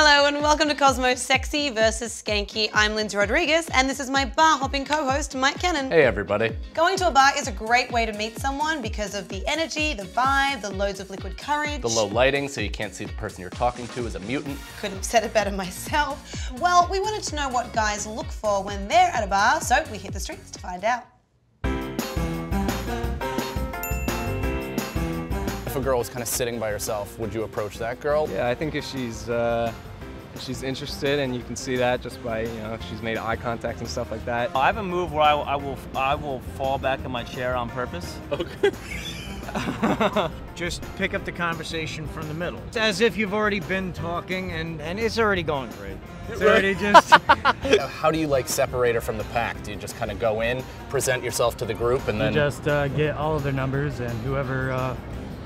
Hello and welcome to Cosmo's Sexy versus Skanky. I'm Lyndsey Rodrigues and this is my bar hopping co-host Mike Cannon. Hey everybody. Going to a bar is a great way to meet someone because of the energy, the vibe, the loads of liquid courage. The low lighting so you can't see the person you're talking to is a mutant. Couldn't have said it better myself. Well, we wanted to know what guys look for when they're at a bar, so we hit the streets to find out. If a girl was kind of sitting by herself, would you approach that girl? Yeah, I think if she's uh, if she's interested, and you can see that just by you know if she's made eye contact and stuff like that. I have a move where I, I will I will fall back in my chair on purpose. Okay. Just pick up the conversation from the middle. It's as if you've already been talking and, and it's already going great. It's already just. How do you like separate her from the pack? Do you just kind of go in, present yourself to the group, and then just uh, get all of their numbers and whoever uh,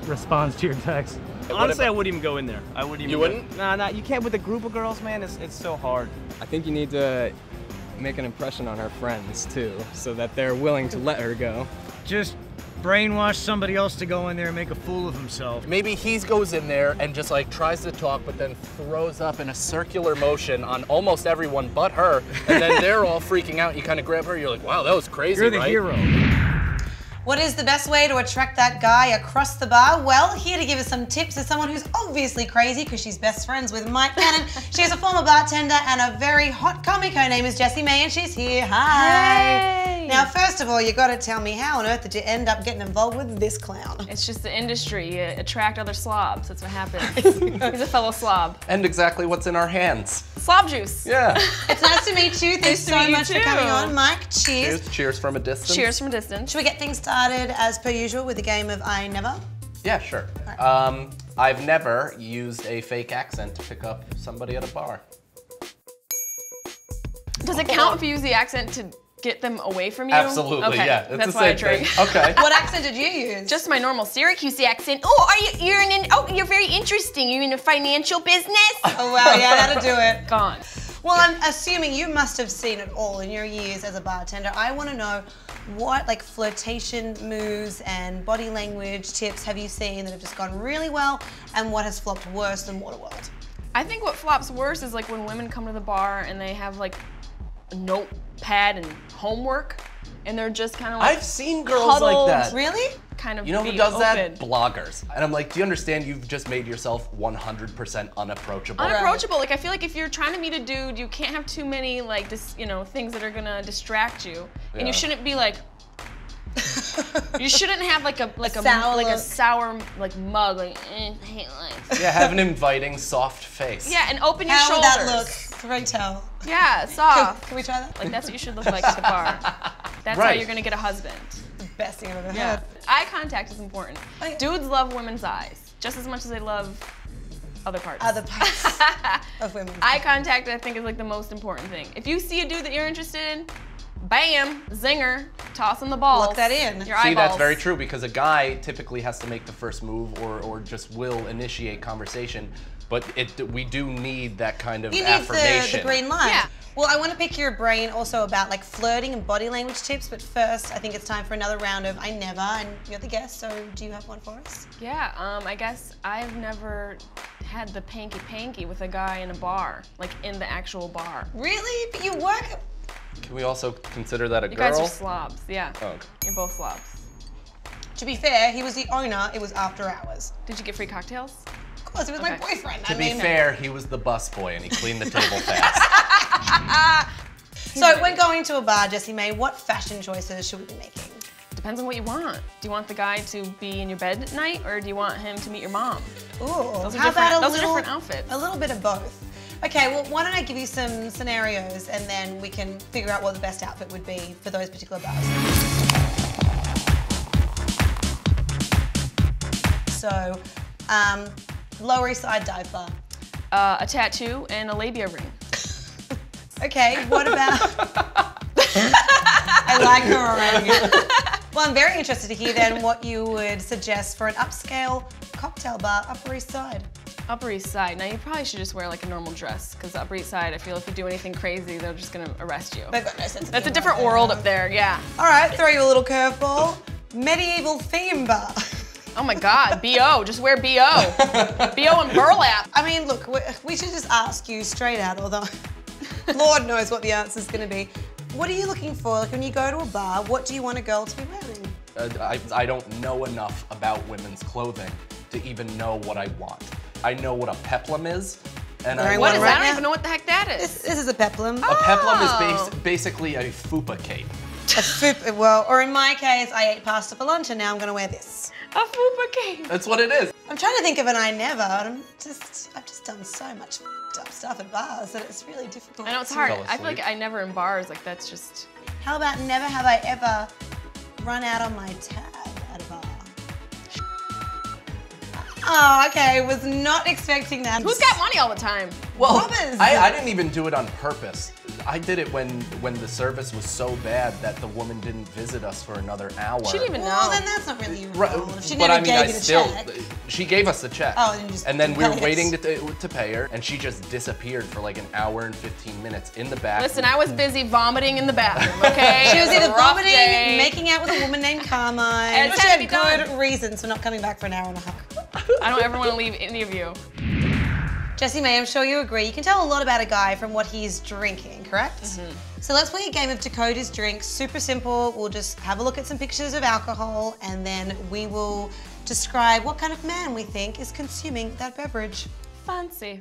responds to your text. Honestly, I wouldn't even go in there. I wouldn't even. You wouldn't? Nah, nah. You can't with a group of girls, man. It's it's so hard. I think you need to make an impression on her friends too, so that they're willing to let her go. just brainwash somebody else to go in there and make a fool of himself. maybe he goes in there and just like tries to talk, but then throws up in a circular motion on almost everyone but her, and then they're all freaking out. You kind of grab her, you're like, wow, that was crazy, You're the right? hero. What is the best way to attract that guy across the bar? Well, here to give us some tips is someone who's obviously crazy because she's best friends with Mike Cannon. she's a former bartender and a very hot comic. Her name is Jessimae and she's here. Hi. Hey. Now, first of all, you got to tell me how on earth did you end up getting involved with this clown? It's just the industry. You attract other slobs. That's what happens. He's a fellow slob. And exactly what's in our hands. Slob juice. Yeah. It's nice to meet you. Thanks Nice so meet you much for coming on, Mike. Cheers. Cheers. Cheers from a distance. Cheers from a distance. Should we get things started as per usual with a game of I Never? Yeah, sure. Um, I've never used a fake accent to pick up somebody at a bar. Does it count if you use the accent to get them away from you? Absolutely, okay. yeah. It's That's the why I same thing. drink. Okay. What accent did you use? Just my normal Syracuse accent. Oh, are you? You're in. An, oh, you're very interesting. You're in a financial business. Oh wow, yeah, that'll do it. Gone. Well, I'm assuming you must have seen it all in your years as a bartender. I want to know what like flirtation moves and body language tips have you seen that have just gone really well, and what has flopped worse than Waterworld? I think what flops worse is like when women come to the bar and they have like a notepad and homework, and they're just kind of like I've seen girls huddled, like that. Really? kind of You know who be does that? Bloggers. And I'm like, do you understand you've just made yourself 100% unapproachable? unapproachable. Like I feel like if you're trying to meet a dude, you can't have too many like dis, you know things that are gonna distract you, and you shouldn't be like. you shouldn't have like a like a, sour like a sour like mug like eh, I hate life. Yeah, have an inviting, soft face. Yeah, and open your How would shoulders. that look? Can tell? Yeah, soft. Can we try that? Like that's what you should look like at the bar. That's how you're gonna get a husband. the best thing I've ever Yeah. heard. Eye contact is important. Yeah. Dudes love women's eyes just as much as they love other parts. Other parts of women. Eye contact, I think, is like the most important thing. If you see a dude that you're interested in, bam, zinger, toss him the ball. Look that in. Your See, eyeballs. that's very true because a guy typically has to make the first move or, or just will initiate conversation. But it, we do need that kind of You need the, affirmation. the green light. Yeah. Well, I want to pick your brain also about like flirting and body language tips, but first, I think it's time for another round of I never, and you're the guest, so do you have one for us? Yeah, um, I guess I've never had the panky panky with a guy in a bar, like in the actual bar. Really? But you work. Can we also consider that a You girl? guys are slobs, yeah. Oh. You're both slobs. To be fair, he was the owner. It was after hours. Did you get free cocktails? Of course, it was my boyfriend. To I be mean, fair, he was the busboy and he cleaned the table fast. So when going to a bar, Jessimae, what fashion choices should we be making? Depends on what you want. Do you want the guy to be in your bed at night, or do you want him to meet your mom? Ooh, Those are how different- about a those are little, different outfits. A little bit of both. Okay, well, why don't I give you some scenarios and then we can figure out what the best outfit would be for those particular bars. So, um, Lower East Side dive bar. Uh, a tattoo and a labia ring. Okay, what about? I like her already. well, I'm very interested to hear then what you would suggest for an upscale cocktail bar, Upper East Side. Upper East Side. Now you probably should just wear like a normal dress, because Upper East Side, I feel if you do anything crazy, they're just gonna arrest you. They've got no sense of That's a different world up there, yeah. All right, throw you a little curveball. Medieval theme bar. Oh my God, bo. Just wear bo. bo and burlap. I mean, look, we, we should just ask you straight out, although Lord knows what the answer's going to be. What are you looking for? Like when you go to a bar, what do you want a girl to be wearing? Uh, I, I don't know enough about women's clothing to even know what I want. I know what a peplum is, and I Wearing What one is right that? I don't now? even know what the heck that is. This, is. this is a peplum. a peplum Oh. is bas- basically a fupa cape. A fup- well, or in my case, I ate pasta for lunch and now I'm going to wear this. A fupa cake. That's what it is. I'm trying to think of an I never. and I'm just, I've just done so much up stuff at bars that it's really difficult. I know it's to- hard. I feel like. I never in bars. Like that's just. How about never have I ever run out on my tab at a bar? Oh, okay. Was not expecting that. Who's got money all the time? Well, Robbers. I, I didn't even do it on purpose. I did it when when the service was so bad that the woman didn't visit us for another hour. She didn't even Well, know. Well, then that's not really your Right, fault. If she but never I mean, gave I you the still. check. She gave us the check. Oh, then you just and then we were it. waiting to, to pay her, and she just disappeared for like an hour and 15 minutes in the back. Listen, I was busy vomiting in the bathroom. Okay. She was either vomiting, day. making out with a woman named Carmine. And she had had to be good done. reasons for not coming back for an hour and a half. I don't ever want to leave any of you. Jessimae, I'm sure you agree. You can tell a lot about a guy from what he's drinking, correct? Mm-hmm. So let's play a game of decode the drinks. Super simple. We'll just have a look at some pictures of alcohol and then we will describe what kind of man we think is consuming that beverage. Fancy.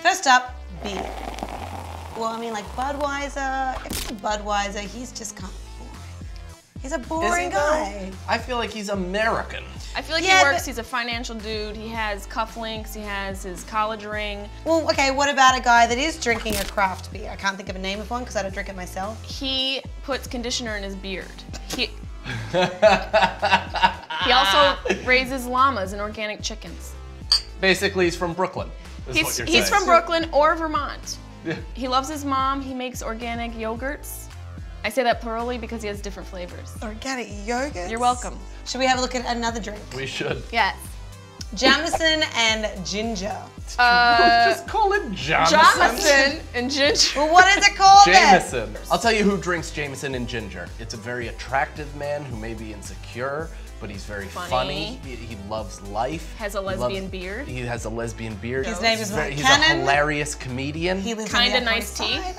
First up, beer. Well, I mean, like Budweiser. If it's a Budweiser, he's just kind of boring. He's a Is he, boring though? guy. I feel like he's American. I feel like Yeah, he works. but- He's a financial dude. He has cufflinks. He has his college ring. Well, okay, what about a guy that is drinking a craft beer? I can't think of a name of one because I don't drink it myself. He puts conditioner in his beard. He. he also raises llamas and organic chickens. Basically, he's from Brooklyn. Is He's, what you're he's from Brooklyn or Vermont. Yeah. He loves his mom. He makes organic yogurts. I say that plurally because he has different flavors. Organic yogurt. You're welcome. Should we have a look at another drink? We should. Yes. Jamison and ginger. Uh, Just call it Jameson. Jamison and ginger. Well, what is it called then? I'll tell you who drinks Jamison and ginger. It's a very attractive man who may be insecure, but he's very funny. Funny. He, he loves life. Has a He lesbian loves- beard. He has a lesbian beard. His name He's is very- He's Cannon. a hilarious comedian. He lives Kinda on the Upper nice East tea. Side.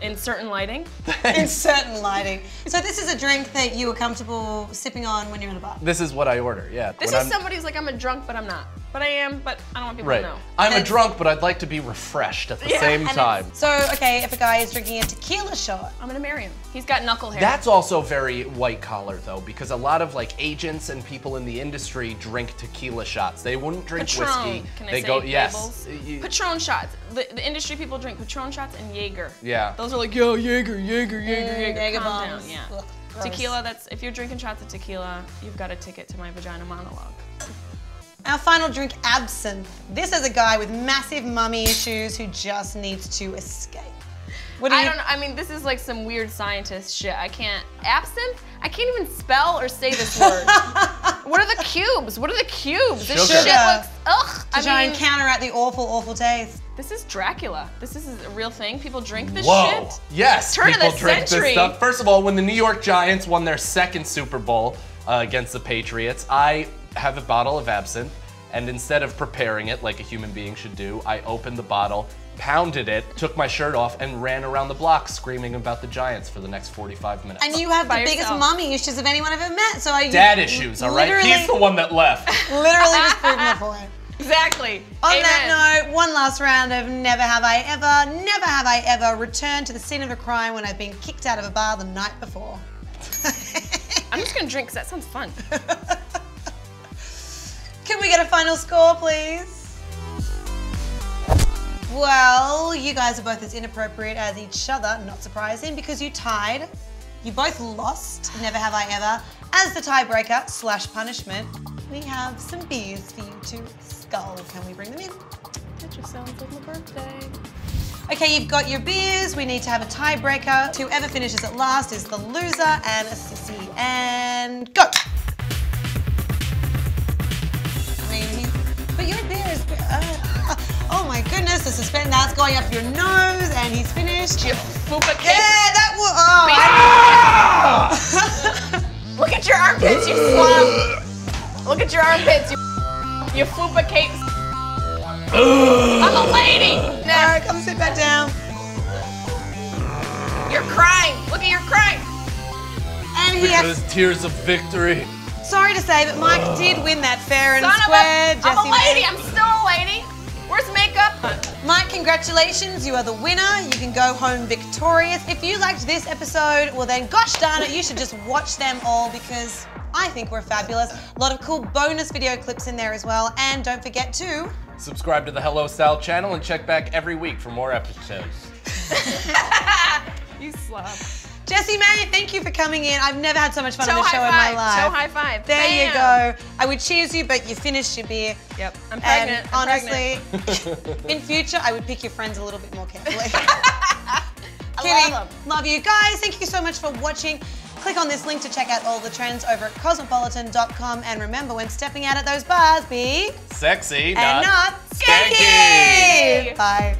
In certain lighting. In certain lighting. So this is a drink that you are comfortable sipping on when you're in a bar. this is what I order. Yeah. This when is I'm- somebody who's like, I'm a drunk, but I'm not. But I am, but I don't want people Right. to know. I'm a drunk, but I'd like to be refreshed at the Yeah, same and time. So, okay, if a guy is drinking a tequila shot, I'm gonna marry him. He's got knuckle hair. That's also very white collar though, because a lot of like agents and people in the industry drink tequila shots. They wouldn't drink Patron. whiskey. Can I they say go yes. labels? You- Patron shots. The, the industry people drink Patron shots and Jaeger. Yeah. Those are like, yo, Jaeger, Jaeger, Jaeger, mm, Jaeger. Jaeger Calm bombs. down, yeah. Ugh. Tequila, that's, if you're drinking shots of tequila, you've got a ticket to my vagina monologue. Our final drink, absinthe. This is a guy with massive mummy issues who just needs to escape. What do I you? I don't know. I mean, this is like some weird scientist shit. I can't. Absinthe? I can't even spell or say this word. what are the cubes? What are the cubes? This shit looks. Ugh. To I try mean, and counteract the awful, awful taste. this is Dracula. This is a real thing. People drink this Whoa. shit. Yes, Turn of the drink century. this stuff. First of all, when the New York Giants won their second Super Bowl uh, against the Patriots, I have a bottle of absinthe, and instead of preparing it like a human being should do, I opened the bottle, pounded it, took my shirt off, and ran around the block screaming about the Giants for the next 45 minutes. And you have the By biggest yourself. mummy issues of anyone I've ever met. So I Dad issues, all right? He's the one that left. Literally just proving the point. Exactly. On Amen. that note, one last round of never have I ever, never have I ever returned to the scene of a crime when I've been kicked out of a bar the night before. I'm just gonna drink because that sounds fun. Can we get a final score, please? Well, you guys are both as inappropriate as each other, not surprising, because you tied. You both lost, never have I ever. As the tiebreaker slash punishment, we have some beers for you to skull. Can we bring them in? That just sounds like my birthday. Okay, you've got your beers. We need to have a tiebreaker. Whoever finishes it last is the loser and a sissy. And go. My goodness, the suspense that's going up your nose, and he's finished. Fupa Yeah, that was. Oh, I- ah! Look at your armpits, you slum. Look at your armpits, you you fupa cakes. I'm a lady. All Nah, right, come sit back down. you're crying. Look at your crying. And he has, tears of victory. sorry to say, but Mike oh. did win that fair and Son of square. a, I'm a lady. May. I'm still a lady. Where's makeup? Mike, congratulations. You are the winner. You can go home victorious. If you liked this episode, well then, gosh darn it, you should just watch them all because I think we're fabulous. A lot of cool bonus video clips in there as well. And don't forget to. Subscribe to the Hello Style channel and check back every week for more episodes. You slob. Jessimae, thank you for coming in. I've never had so much fun Toe on the show high in my five. life. So high five. There you go. I would cheers you, but you finished your beer. Yep. I'm And pregnant. I'm honestly, pregnant. in future, I would pick your friends a little bit more carefully. I Kidding. love 'em. Love you guys. Thank you so much for watching. Click on this link to check out all the trends over at cosmopolitan.com. And remember, when stepping out at those bars, be Sexy, and not skanky. skanky. Bye.